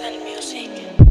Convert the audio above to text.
and music.